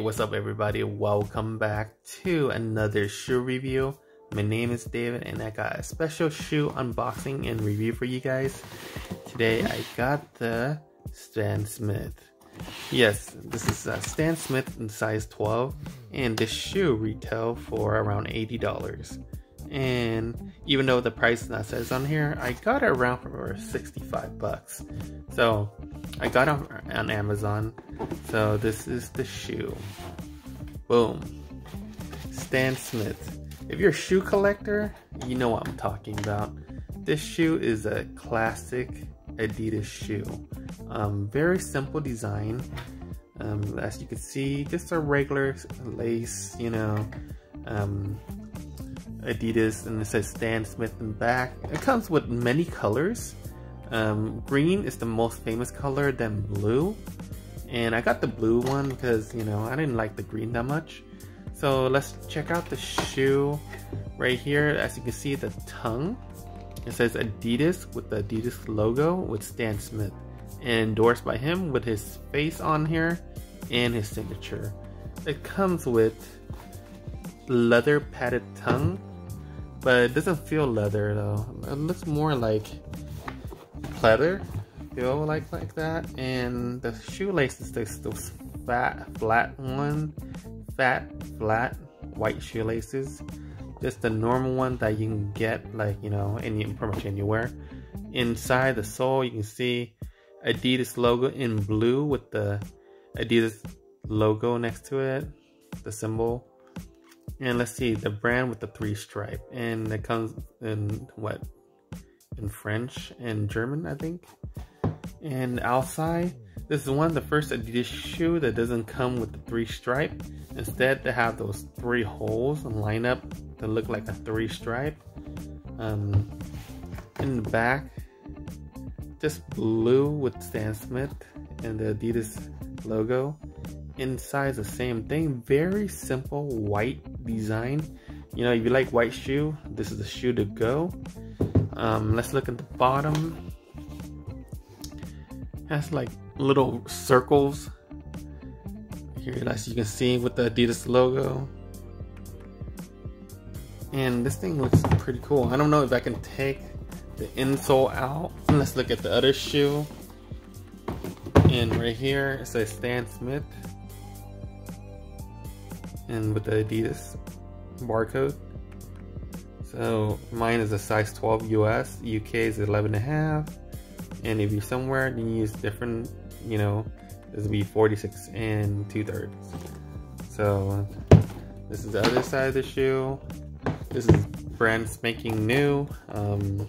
what's up everybody? Welcome back to another shoe review. My name is David and I got a special shoe unboxing and review for you guys. Today I got the Stan Smith. Yes, this is a Stan Smith in size 12 and this shoe retail for around $80. And even though the price that says on here, I got it around for 65 bucks. So I got it on Amazon. So this is the shoe. Boom. Stan Smith. If you're a shoe collector, you know what I'm talking about. This shoe is a classic Adidas shoe. Um, very simple design. Um, as you can see, just a regular lace, you know, um, Adidas, and it says Stan Smith in back. It comes with many colors. Um, green is the most famous color, then blue. And I got the blue one because, you know, I didn't like the green that much. So let's check out the shoe right here. As you can see, the tongue. It says Adidas with the Adidas logo with Stan Smith. Endorsed by him with his face on here and his signature. It comes with leather padded tongue, but it doesn't feel leather though. It looks more like pleather, feel like like that. And the shoelaces, this those fat, flat one, fat, flat white shoelaces. Just the normal one that you can get like you know any pretty much anywhere. Inside the sole, you can see Adidas logo in blue with the Adidas logo next to it, the symbol. And let's see the brand with the three stripe, and it comes in what in French and German, I think. And outside, this is one of the first Adidas shoe that doesn't come with the three stripe. Instead, they have those three holes and line up to look like a three stripe. Um, in the back, just blue with Stan Smith and the Adidas logo. Inside the same thing, very simple white design. You know, if you like white shoe, this is the shoe to go. Um, let's look at the bottom. Has like little circles here, as you can see with the Adidas logo. And this thing looks pretty cool. I don't know if I can take the insole out. Let's look at the other shoe. And right here it says Stan Smith. And with the Adidas barcode. So mine is a size 12 US, UK is 11 and a half. And if you're somewhere, then you use different, you know, this would be 46 and two thirds. So this is the other side of the shoe. This is brand spanking new. Um,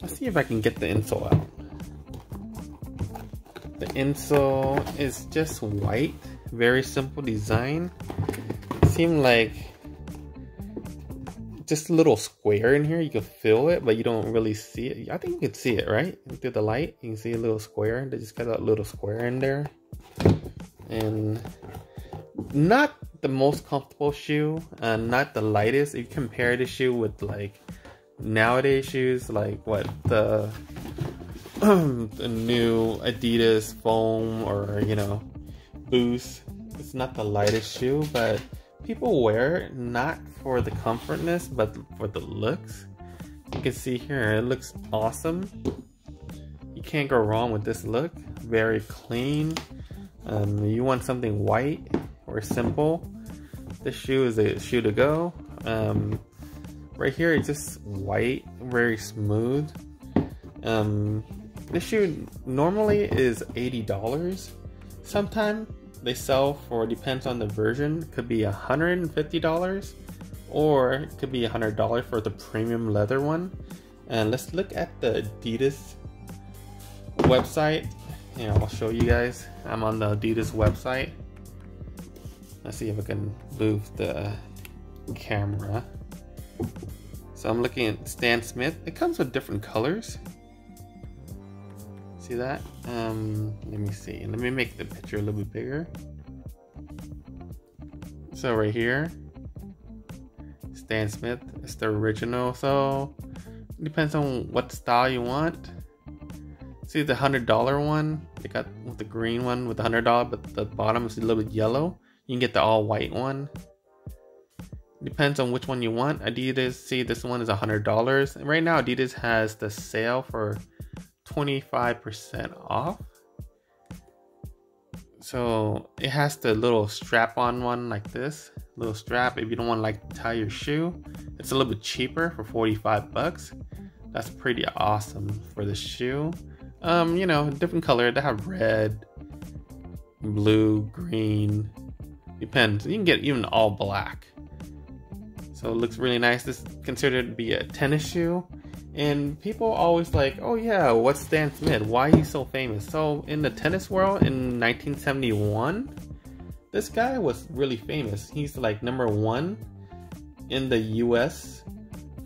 let's see if I can get the insole out. The insole is just white, very simple design. It seemed like just a little square in here. You can feel it, but you don't really see it. I think you can see it, right? Through the light, you can see a little square. They just got a little square in there. And not the most comfortable shoe, uh, not the lightest. If you compare the shoe with like nowadays shoes, like what the, the new Adidas foam or, you know, Boost. It's not the lightest shoe, but people wear not for the comfortness but for the looks. You can see here it looks awesome. You can't go wrong with this look. Very clean. Um, you want something white or simple this shoe is a shoe to go. Um, right here it's just white very smooth. Um, this shoe normally is $80 sometimes they sell for depends on the version could be $150 or it could be $100 for the premium leather one. And let's look at the Adidas website. Yeah I'll show you guys. I'm on the Adidas website. Let's see if I can move the camera. So I'm looking at Stan Smith. It comes with different colors See that? Um, let me see. Let me make the picture a little bit bigger. So right here, Stan Smith is the original. So depends on what style you want. See the hundred dollar one? They got the green one with the hundred dollar, but the bottom is a little bit yellow. You can get the all white one. Depends on which one you want. Adidas, see this one is a $100. Right now Adidas has the sale for 25% off. So it has the little strap on one like this. Little strap if you don't want to like tie your shoe. It's a little bit cheaper for 45 bucks. That's pretty awesome for the shoe. Um, you know, different color. They have red, blue, green. Depends. You can get even all black. So it looks really nice. This is considered to be a tennis shoe. And people always like, oh yeah, what's Stan Smith? Why he's so famous? So in the tennis world in 1971, this guy was really famous. He's like number one in the U.S.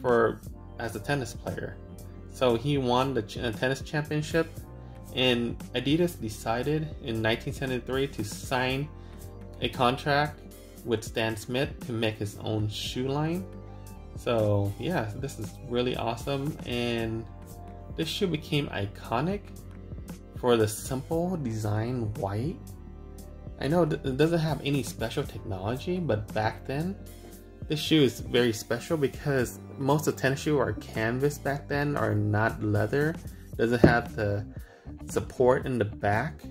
for as a tennis player. So he won the uh, tennis championship, and Adidas decided in 1973 to sign a contract with Stan Smith to make his own shoe line. So yeah, this is really awesome, and this shoe became iconic for the simple design white. I know it doesn't have any special technology, but back then this shoe is very special because most of tennis shoe are canvas back then are not leather. Doesn't have the support in the back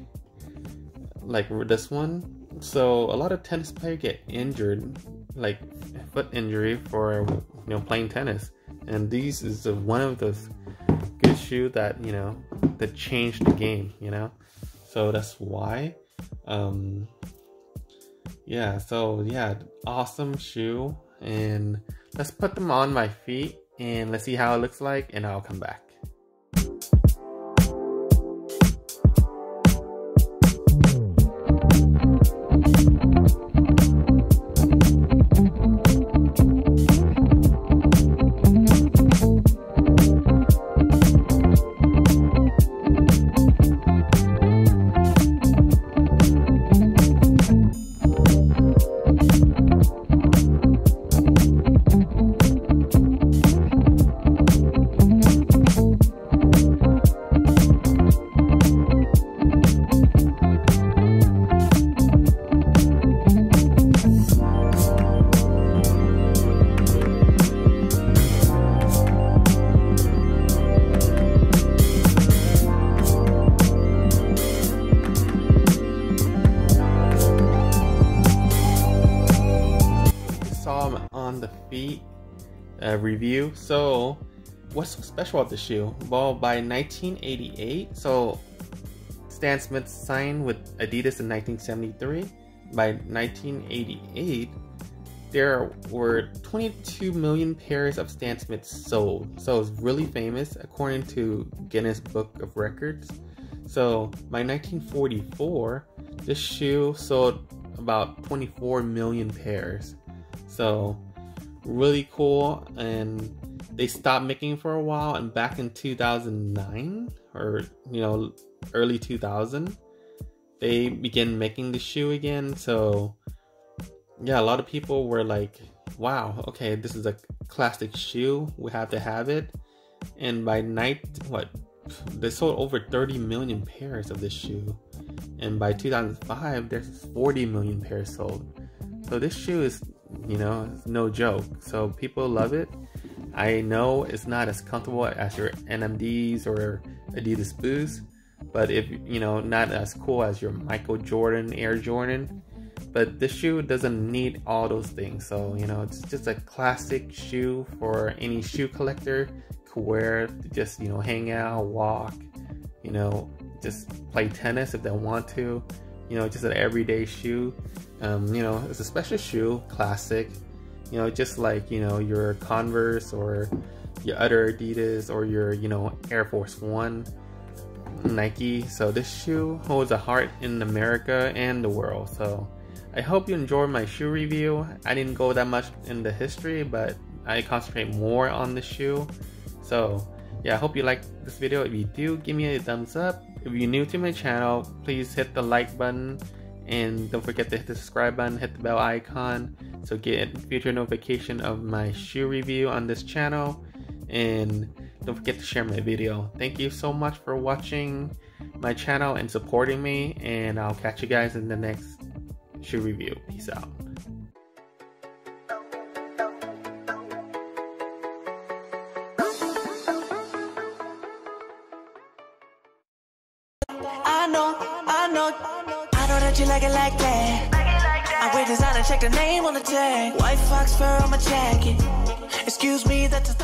like this one. So a lot of tennis players get injured, like foot injury for you know playing tennis. And these is one of those good shoe that you know that changed the game. You know, so that's why. Um, yeah. So yeah, awesome shoe and let's put them on my feet and let's see how it looks like and I'll come back. On the feet uh, review. So, what's so special about the shoe? Well, by 1988, so Stan Smith signed with Adidas in 1973. By 1988, there were 22 million pairs of Stan Smith sold. So it's really famous according to Guinness Book of Records. So by 1944, this shoe sold about 24 million pairs. So really cool and they stopped making for a while and back in 2009 or you know early 2000 they began making the shoe again. So yeah a lot of people were like wow okay this is a classic shoe. We have to have it. And by night what they sold over 30 million pairs of this shoe. And by 2005 there's 40 million pairs sold. So this shoe is you know, no joke. So people love it. I know it's not as comfortable as your NMDs or Adidas Boost, but if you know, not as cool as your Michael Jordan Air Jordan. But this shoe doesn't need all those things. So, you know, it's just a classic shoe for any shoe collector to wear to just, you know, hang out, walk, you know, just play tennis if they want to you know, just an everyday shoe. Um, you know, it's a special shoe, classic. You know, just like, you know, your Converse or your other Adidas or your, you know, Air Force One, Nike. So this shoe holds a heart in America and the world. So I hope you enjoyed my shoe review. I didn't go that much in the history, but I concentrate more on the shoe. So yeah, I hope you liked this video. If you do, give me a thumbs up. If you're new to my channel, please hit the like button and don't forget to hit the subscribe button, hit the bell icon so get future notification of my shoe review on this channel and don't forget to share my video. Thank you so much for watching my channel and supporting me and I'll catch you guys in the next shoe review. Peace out. Know, I know, I know that you like it like that. I wear designer, check the name on the tag. White fox fur on my jacket. Excuse me, that's a